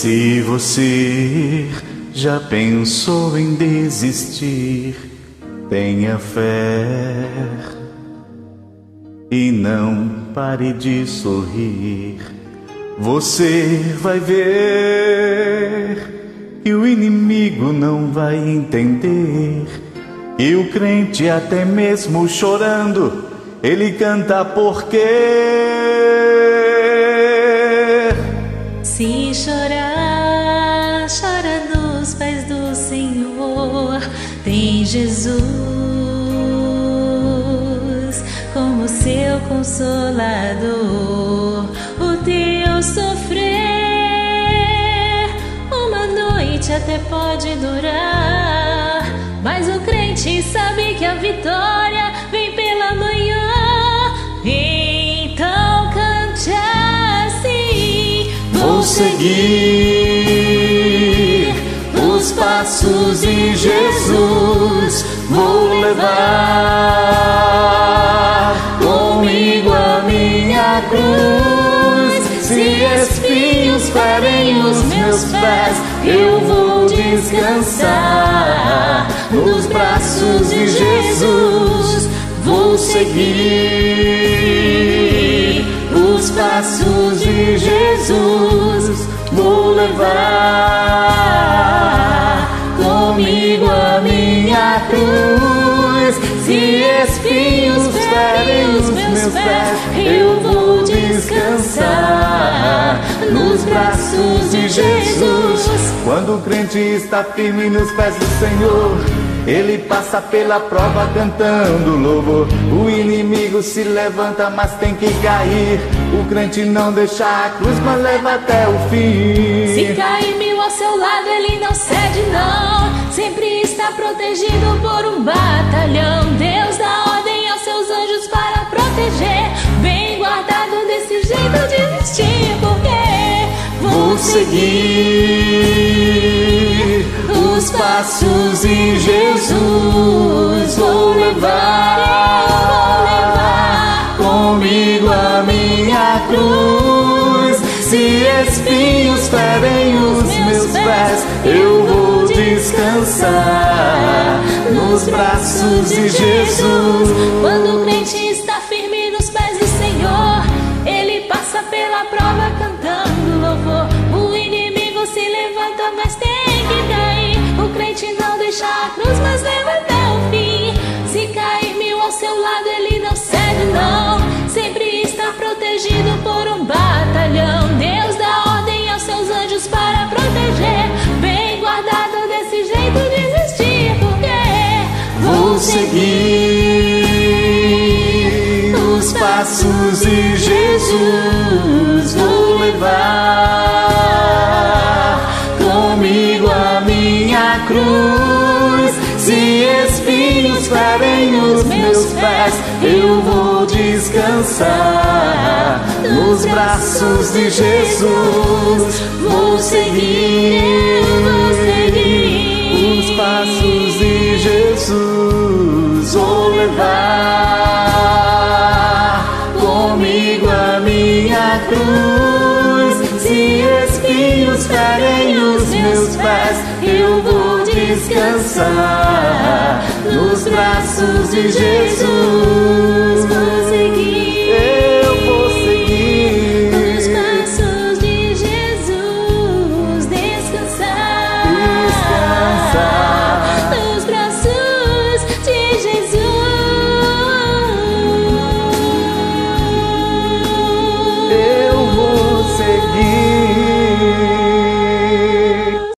Se você já pensou em desistir, tenha fé e não pare de sorrir. Você vai ver que o inimigo não vai entender. E o crente, até mesmo chorando, ele canta porque. Se chorar, chora nos pés do Senhor. Tem Jesus como seu consolador. O teu sofrer, uma noite até pode durar. Mas o crente sabe que a vitória seguir os passos de Jesus, vou levar comigo a minha cruz. Se espinhos ferem os meus pés, eu vou descansar nos braços de Jesus. Vou seguir os passos de Jesus, levar comigo a minha cruz. Se espinhos ferem os meus pés, eu vou descansar nos braços de Jesus. Quando o crente está firme nos pés do Senhor. Ele passa pela prova cantando louvor. O inimigo se levanta, mas tem que cair. O crente não deixa a cruz, mas leva até o fim. Se cair mil ao seu lado, ele não cede, não. Sempre está protegido por um batalhão. Deus dá ordem aos seus anjos para proteger. Bem guardado desse jeito de vestir, porque Vou seguir os passos de Jesus. Vou levar comigo a minha cruz. Se espinhos ferem os meus pés, eu vou descansar nos braços de Jesus. Quando o crente está firme nos pés crente não deixa a cruz, mas leva até o fim. Se cair mil ao seu lado, ele não cede, não. Sempre está protegido por um batalhão. Deus dá ordem aos seus anjos para proteger. Bem guardado desse jeito de existir, porque Vou seguir os passos de Jesus. Vou levar comigo a minha cruz. Eu vou descansar nos braços de Jesus. Vou seguir, vou seguir os passos de Jesus. Vou levar comigo a minha cruz. Se espinhos ferem os meus pés, eu vou descansar braços de Jesus.